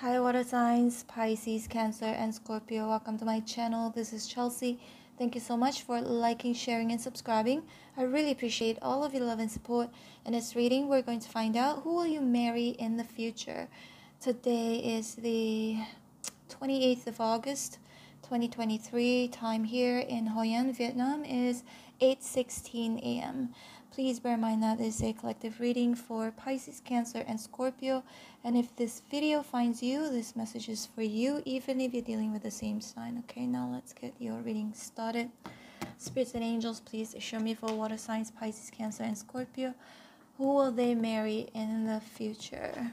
Hi, water signs, Pisces, Cancer, and Scorpio. Welcome to my channel. This is Chelsea. Thank you so much for liking, sharing, and subscribing. I really appreciate all of your love and support. In this reading, we're going to find out who will you marry in the future. Today is the 28th of August, 2023. Time here in Hoi An, Vietnam is 8:16 a.m. Please bear in mind that this is a collective reading for Pisces, Cancer, and Scorpio. And if this video finds you, this message is for you, even if you're dealing with the same sign. Okay, now let's get your reading started. Spirits and angels, please show me for water signs, Pisces, Cancer, and Scorpio. Who will they marry in the future?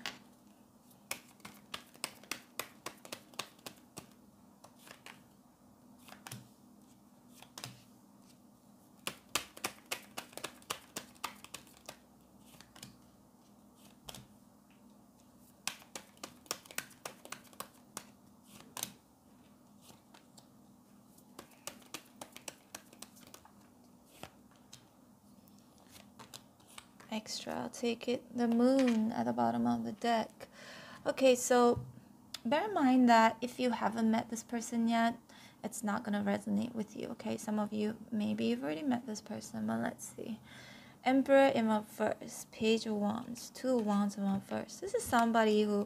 Extra. I'll take it. The moon at the bottom of the deck. Okay, so bear in mind that if you haven't met this person yet, it's not going to resonate with you. Okay, some of you maybe you've already met this person, but let's see. Emperor in reverse, Page of Wands, Two of Wands in reverse. This is somebody who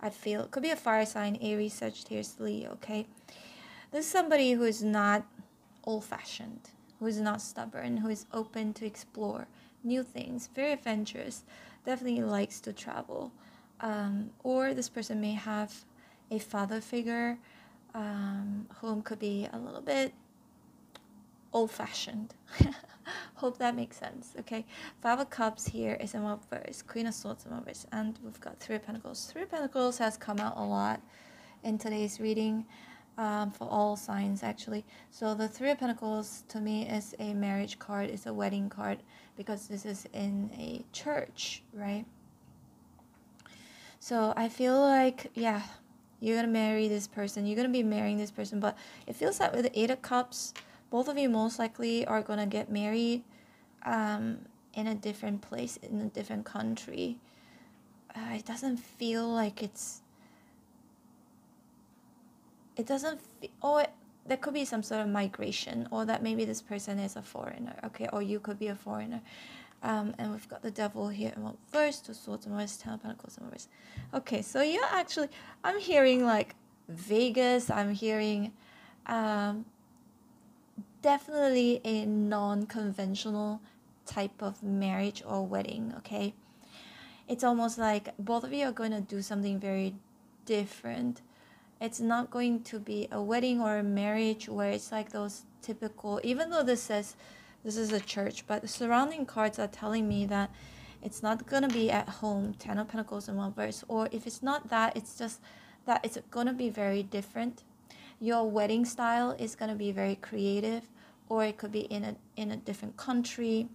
I feel could be a fire sign, Aries, Sagittarius, Leo. Okay, this is somebody who is not old-fashioned, who is not stubborn, who is open to explore new things, very adventurous, definitely likes to travel. Um, or this person may have a father figure um, whom could be a little bit old fashioned. Hope that makes sense. Okay, Five of Cups here is in reverse, Queen of Swords in reverse, and we've got Three of Pentacles. Three of Pentacles has come out a lot in today's reading um, for all signs actually. So the Three of Pentacles to me is a marriage card, it's a wedding card because this is in a church, right? So I feel like, yeah, you're gonna marry this person, you're gonna be marrying this person, but it feels like with the Eight of Cups, both of you most likely are gonna get married um, in a different place, in a different country. Uh, it doesn't feel like it's it doesn't feel, or there could be some sort of migration or that maybe this person is a foreigner okay or you could be a foreigner. Um, and we've got the devil here and first two swords and reverse ten of pentacles and reverse okay so you're actually i'm hearing like vegas i'm hearing um, definitely a non-conventional type of marriage or wedding okay? It's almost like both of you are going to do something very different it's not going to be a wedding or a marriage where it's like those typical even though this says this is a church but the surrounding cards are telling me that it's not going to be at home ten of pentacles in one verse or if it's not that it's just that it's going to be very different. Your wedding style is going to be very creative or it could be in a in a different country.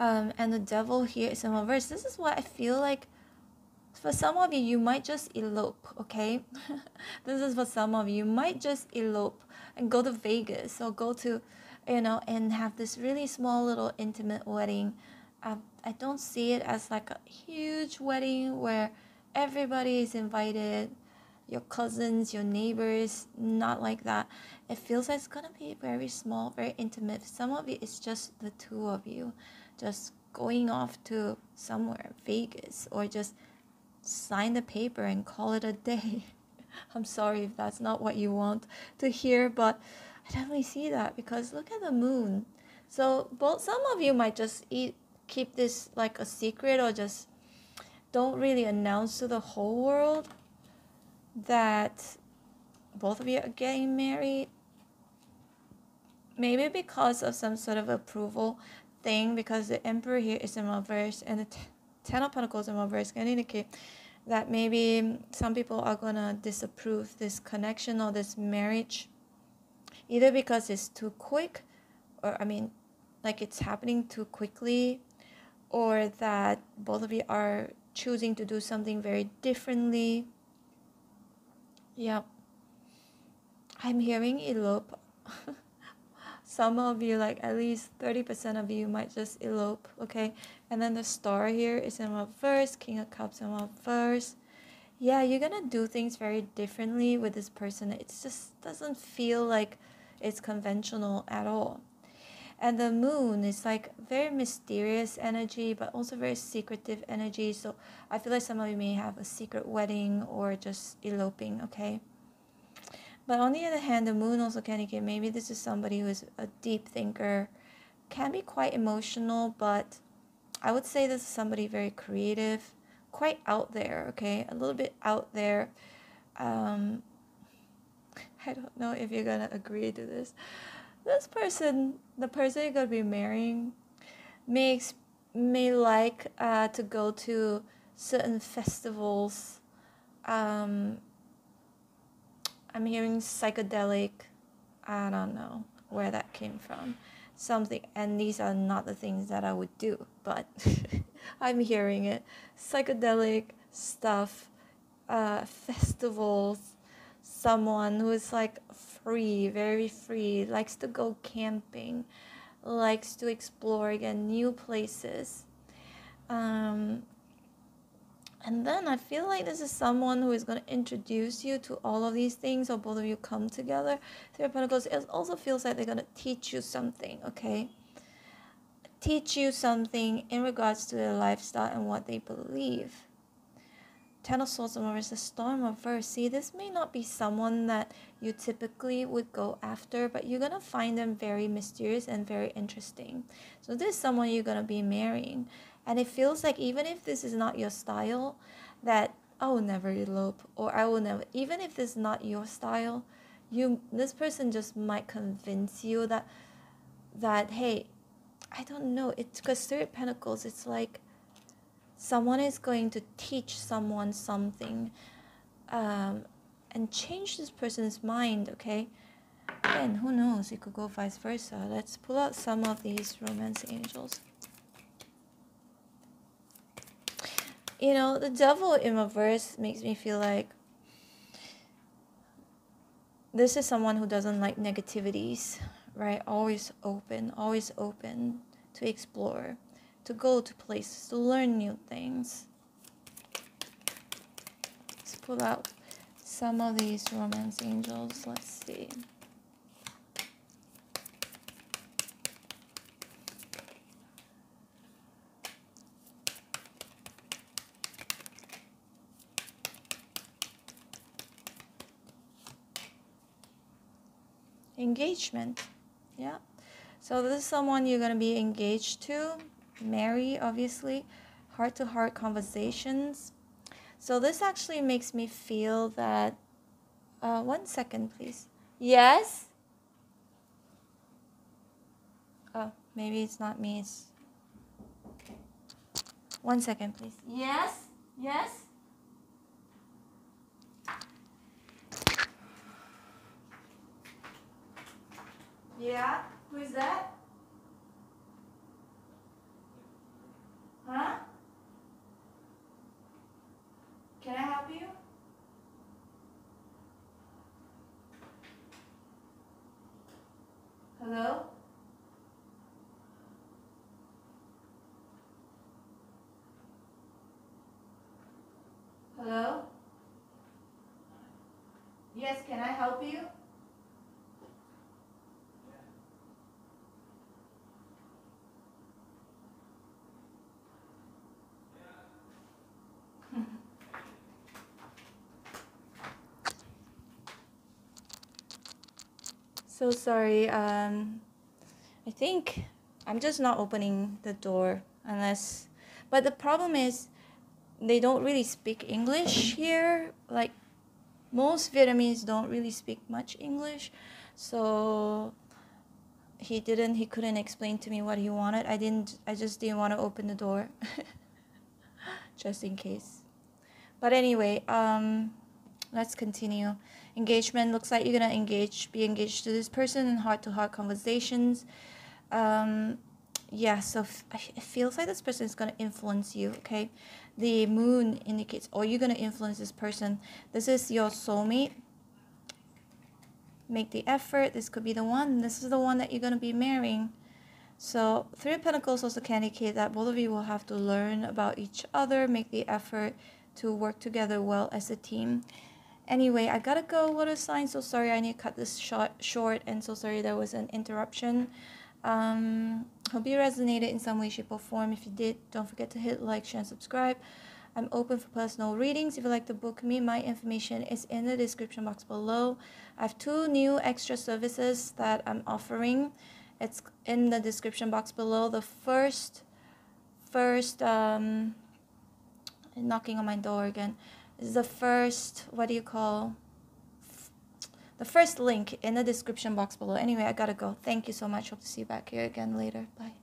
Um, and the devil here is in one verse. This is what i feel like for some of you, you might just elope, okay? this is for some of you. You might just elope and go to Vegas or go to, you know, and have this really small little intimate wedding. Uh, I don't see it as like a huge wedding where everybody is invited, your cousins, your neighbors, not like that. It feels like it's gonna be very small, very intimate. Some of you, it is just the two of you, just going off to somewhere, Vegas, or just sign the paper and call it a day. I'm sorry if that's not what you want to hear, but I definitely see that because look at the moon. So both some of you might just eat keep this like a secret or just don't really announce to the whole world that both of you are getting married. Maybe because of some sort of approval thing, because the Emperor here is in reverse and the Ten of Pentacles in reverse can indicate that maybe some people are gonna disapprove this connection or this marriage either because it's too quick or I mean like it's happening too quickly or that both of you are choosing to do something very differently. Yeah. I'm hearing elope. Some of you, like at least 30% of you, might just elope, okay? And then the star here is in reverse, King of Cups in reverse. yeah, you're gonna do things very differently with this person. It just doesn't feel like it's conventional at all. And the moon is like very mysterious energy, but also very secretive energy. So I feel like some of you may have a secret wedding or just eloping, okay? But on the other hand, the moon also can indicate maybe this is somebody who is a deep thinker, can be quite emotional, but I would say this is somebody very creative, quite out there, okay? A little bit out there. Um, I don't know if you're gonna agree to this. This person, the person you're gonna be marrying, makes may like uh, to go to certain festivals. Um, I'm hearing psychedelic. I don't know where that came from. Something, and these are not the things that I would do, but I'm hearing it. Psychedelic stuff, uh, festivals, someone who is like free, very free, likes to go camping, likes to explore again new places. Um, and then I feel like this is someone who is going to introduce you to all of these things, or both of you come together. Three of Pentacles, it also feels like they're going to teach you something, okay? Teach you something in regards to their lifestyle and what they believe. Ten of Swords and Reverse, the Storm of Verse. See, this may not be someone that you typically would go after, but you're going to find them very mysterious and very interesting. So this is someone you're going to be marrying. And it feels like even if this is not your style, that I will never elope or I will never even if this is not your style, you this person just might convince you that that hey, I don't know, it's because Spirit Pentacles, it's like someone is going to teach someone something um, and change this person's mind, okay? And who knows, it could go vice versa. Let's pull out some of these romance angels. You know, the devil in reverse makes me feel like this is someone who doesn't like negativities, right? Always open, always open to explore, to go to places, to learn new things. Let's pull out some of these romance angels. Let's see. Engagement. Yeah. So this is someone you're going to be engaged to marry obviously heart to heart conversations. So this actually makes me feel that uh, one second please. Yes? Oh maybe it's not me it's one second please. Yes? Yes Yeah? Who is that? Huh? Can I help you? Hello? Hello? Yes, can I help you? So sorry. Um, I think I'm just not opening the door unless. But the problem is, they don't really speak English here. Like, most Vietnamese don't really speak much English, so he didn't. He couldn't explain to me what he wanted. I didn't. I just didn't want to open the door, just in case. But anyway, um, let's continue engagement looks like you're gonna engage be engaged to this person in heart-to-heart conversations. Um, yeah so it feels like this person is gonna influence you okay? The moon indicates or you're gonna influence this person. This is your soulmate. Make the effort. This could be the one. This is the one that you're gonna be marrying. So three of pentacles also can indicate that both of you will have to learn about each other make the effort to work together well as a team. Anyway, I gotta go, water sign. So sorry, I need to cut this short, short and so sorry there was an interruption. Um, hope you resonated in some way, shape, or form. If you did, don't forget to hit like, share, and subscribe. I'm open for personal readings. If you'd like to book me, my information is in the description box below. I have two new extra services that I'm offering. It's in the description box below. The first, first, um, knocking on my door again, is the first, what do you call, the first link in the description box below. Anyway, I gotta go. Thank you so much. Hope to see you back here again later. Bye.